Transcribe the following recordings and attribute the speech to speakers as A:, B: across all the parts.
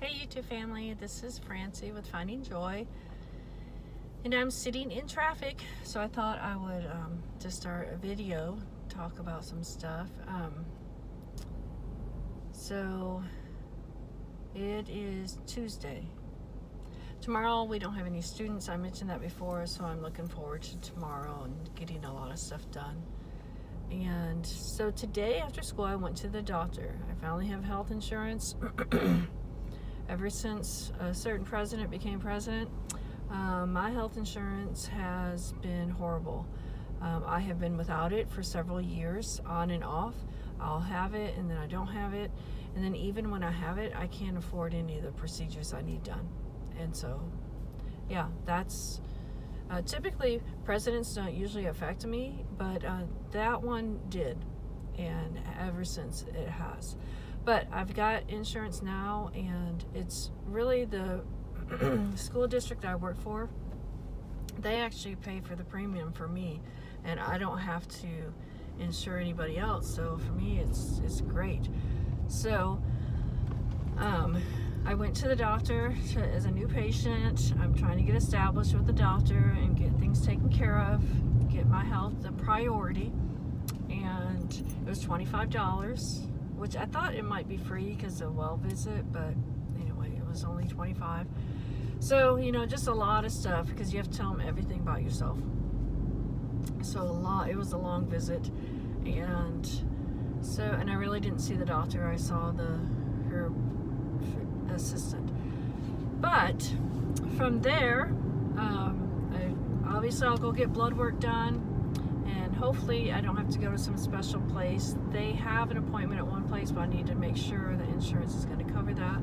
A: Hey YouTube family, this is Francie with Finding Joy. And I'm sitting in traffic so I thought I would um, just start a video talk about some stuff. Um, so it is Tuesday. Tomorrow we don't have any students. I mentioned that before so I'm looking forward to tomorrow and getting a lot of stuff done. And so today after school I went to the doctor. I finally have health insurance ever since a certain president became president, um, my health insurance has been horrible. Um, I have been without it for several years, on and off. I'll have it and then I don't have it. And then even when I have it, I can't afford any of the procedures I need done. And so, yeah, that's uh, typically presidents don't usually affect me, but uh, that one did. And ever since it has. But I've got insurance now, and it's really the school district I work for. They actually pay for the premium for me, and I don't have to insure anybody else. So for me, it's it's great. So um, I went to the doctor to, as a new patient. I'm trying to get established with the doctor and get things taken care of, get my health a priority. And it was $25 which I thought it might be free because of well visit, but anyway, it was only 25. So, you know, just a lot of stuff because you have to tell them everything about yourself. So a lot, it was a long visit and so, and I really didn't see the doctor. I saw the, her assistant. But from there, um, I, obviously I'll go get blood work done hopefully I don't have to go to some special place. They have an appointment at one place, but I need to make sure the insurance is going to cover that.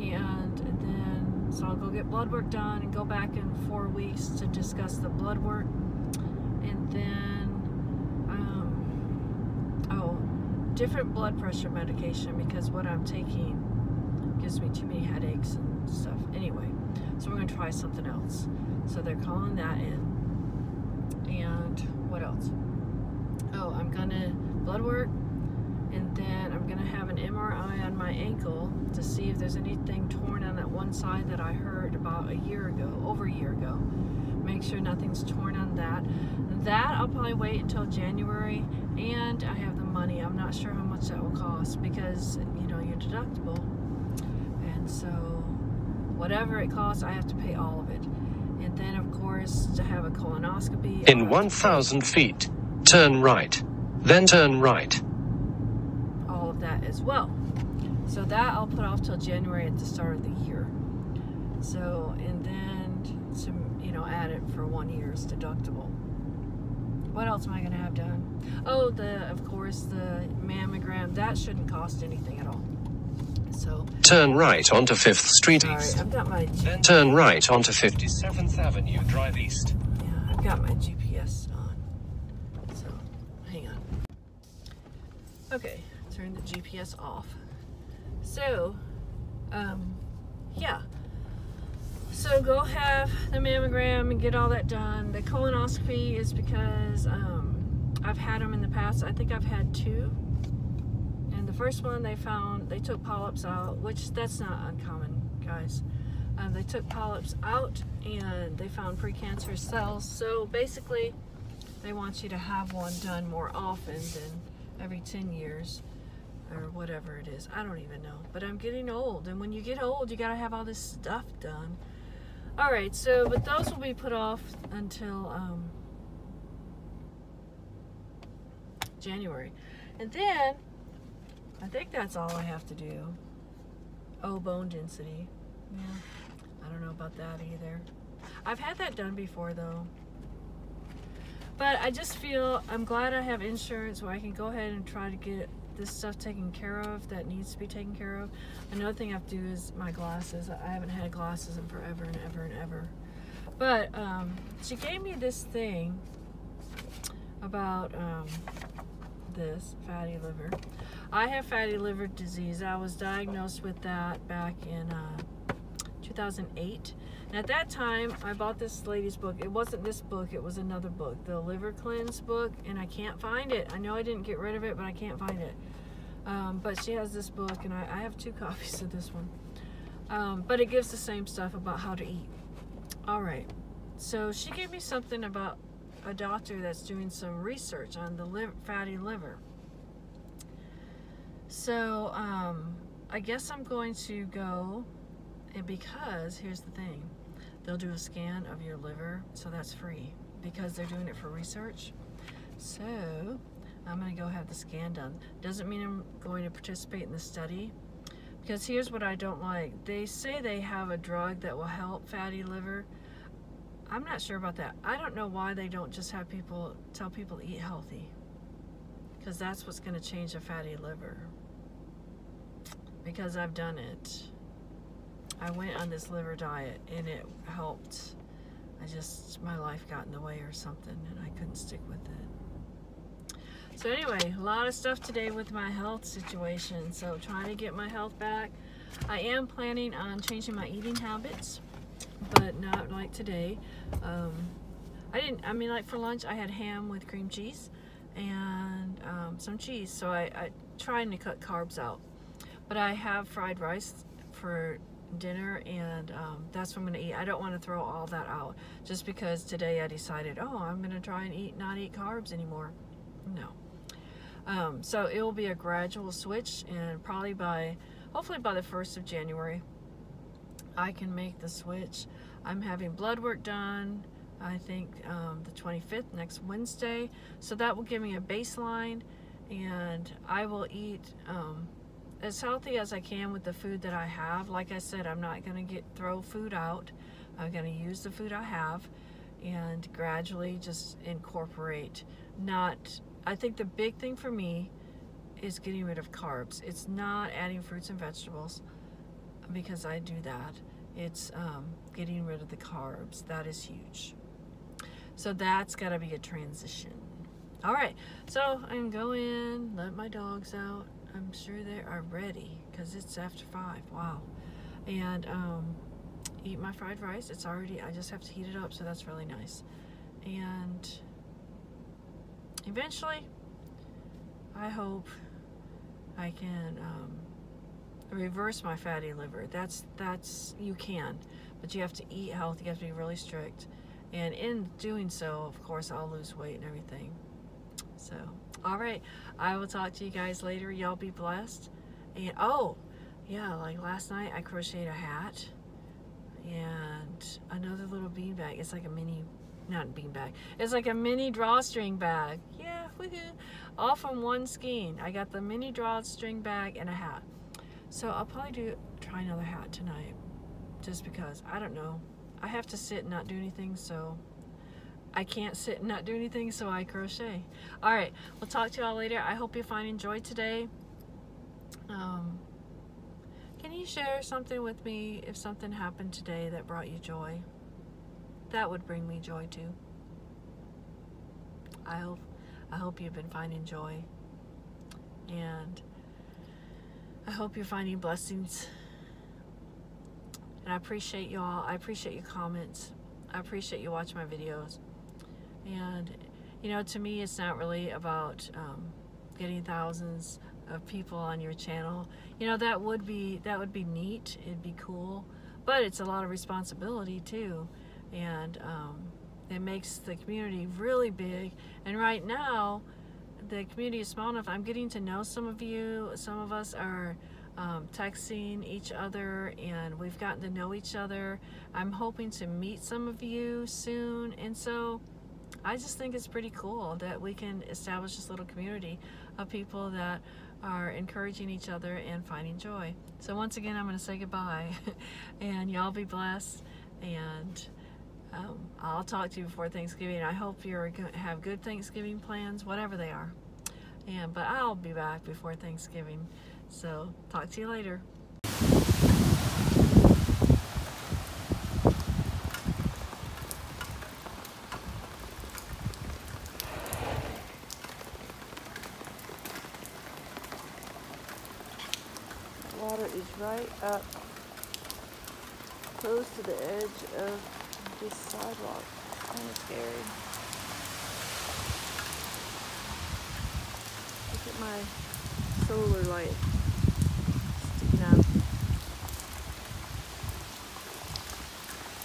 A: And then, so I'll go get blood work done and go back in four weeks to discuss the blood work. And then, um, oh, different blood pressure medication because what I'm taking gives me too many headaches and stuff. Anyway, so we're going to try something else. So they're calling that in. What else? Oh, I'm gonna blood work and then I'm gonna have an MRI on my ankle to see if there's anything torn on that one side that I heard about a year ago, over a year ago. Make sure nothing's torn on that. That I'll probably wait until January and I have the money. I'm not sure how much that will cost because, you know, your deductible. And so whatever it costs, I have to pay all of it. And then, of course, to have a colonoscopy.
B: In 1,000 feet, turn right. Then turn right.
A: All of that as well. So that I'll put off till January at the start of the year. So, and then some, you know, add it for one year's deductible. What else am I going to have done? Oh, the, of course, the mammogram. That shouldn't cost anything at all. So
B: turn right onto Fifth Street
A: East. I've got my
B: then turn right onto 57th Avenue Drive East.
A: Yeah, I've got my GPS on. So hang on. Okay, turn the GPS off. So, um, yeah. So go have the mammogram and get all that done. The colonoscopy is because um, I've had them in the past. I think I've had two first one they found, they took polyps out, which that's not uncommon, guys. Um, they took polyps out and they found precancerous cells. So basically, they want you to have one done more often than every 10 years or whatever it is. I don't even know. But I'm getting old, and when you get old, you gotta have all this stuff done. All right, so, but those will be put off until um, January. And then I think that's all I have to do. Oh, bone density. Yeah, I don't know about that either. I've had that done before though. But I just feel, I'm glad I have insurance where I can go ahead and try to get this stuff taken care of that needs to be taken care of. Another thing I have to do is my glasses. I haven't had glasses in forever and ever and ever. But um, she gave me this thing about um, this fatty liver. I have fatty liver disease. I was diagnosed with that back in uh, 2008. And at that time, I bought this lady's book. It wasn't this book, it was another book, the Liver Cleanse book, and I can't find it. I know I didn't get rid of it, but I can't find it. Um, but she has this book, and I, I, have two copies of this one. Um, but it gives the same stuff about how to eat. All right. So she gave me something about a doctor that's doing some research on the fatty liver. So um, I guess I'm going to go, and because here's the thing, they'll do a scan of your liver, so that's free because they're doing it for research. So I'm going to go have the scan done. Doesn't mean I'm going to participate in the study. Because here's what I don't like. They say they have a drug that will help fatty liver. I'm not sure about that. I don't know why they don't just have people tell people to eat healthy. Because that's what's going to change a fatty liver. Because I've done it. I went on this liver diet and it helped. I just, my life got in the way or something and I couldn't stick with it. So anyway, a lot of stuff today with my health situation. So trying to get my health back. I am planning on changing my eating habits, but not like today. Um, I didn't, I mean like for lunch I had ham with cream cheese and um, some cheese. So I, I trying to cut carbs out. But I have fried rice for dinner and um, that's what I'm gonna eat. I don't want to throw all that out just because today I decided, oh, I'm gonna try and eat not eat carbs anymore. No. Um, so it will be a gradual switch and probably by, hopefully by the 1st of January, I can make the switch. I'm having blood work done, I think um, the 25th, next Wednesday. So that will give me a baseline and I will eat um, as healthy as I can with the food that I have. Like I said, I'm not going to get throw food out. I'm going to use the food I have and gradually just incorporate not I think the big thing for me is getting rid of carbs. It's not adding fruits and vegetables because I do that. It's um, getting rid of the carbs. That is huge. So that's got to be a transition. All right, so I'm going, let my dogs out. I'm sure they are ready because it's after five. Wow. And um, eat my fried rice. It's already, I just have to heat it up, so that's really nice. And eventually, I hope I can um, reverse my fatty liver. That's that's you can, but you have to eat healthy. You have to be really strict, and in doing so, of course, I'll lose weight and everything. So, all right, I will talk to you guys later. Y'all be blessed. And oh, yeah, like last night I crocheted a hat and another little bean bag. It's like a mini not bean bag. It's like a mini drawstring bag. Yeah, all from one skein. I got the mini drawstring bag and a hat. So I'll probably do try another hat tonight, just because I don't know. I have to sit and not do anything, so I can't sit and not do anything, so I crochet. All right, we'll talk to y'all later. I hope you find enjoy today. Um, can you share something with me if something happened today that brought you joy? that would bring me joy too. I hope I hope you've been finding joy and I hope you're finding blessings. And I appreciate you all. I appreciate your comments. I appreciate you watching my videos. And you know, to me, it's not really about um, getting thousands of people on your channel. You know, that would be that would be neat. It'd be cool, but it's a lot of responsibility too and um, it makes the community really big. And right now, the community is small enough. I'm getting to know some of you. Some of us are um, texting each other, and we've gotten to know each other. I'm hoping to meet some of you soon, and so I just think it's pretty cool that we can establish this little community of people that are encouraging each other and finding joy. So once again, I'm going to say goodbye, and y'all be blessed, and um, I'll talk to you before Thanksgiving. I hope you have good Thanksgiving plans, whatever they are. And but I'll be back before Thanksgiving. So talk to you later. Water is right up close to the edge of this sidewalk. Kind of scary. Look at my solar light.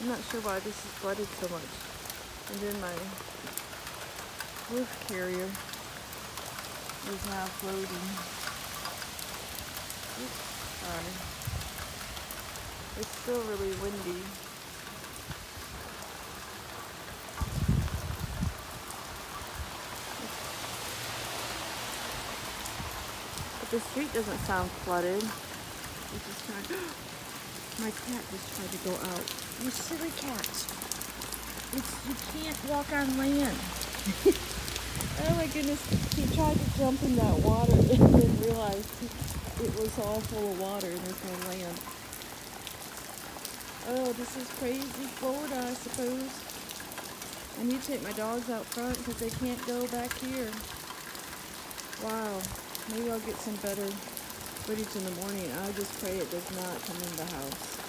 A: I'm not sure why this is flooded so much. And then my roof carrier is now floating. Oops, sorry. It's still really windy. The street doesn't sound flooded. It's just kind my cat just tried to go out. You silly cat. It's, you can't walk on land. oh my goodness. He tried to jump in that water and then realized it was all full of water and there's no land. Oh, this is crazy Florida, I suppose. I need to take my dogs out front because they can't go back here. Wow. Maybe I'll get some better footage in the morning. I just pray it does not come in the house.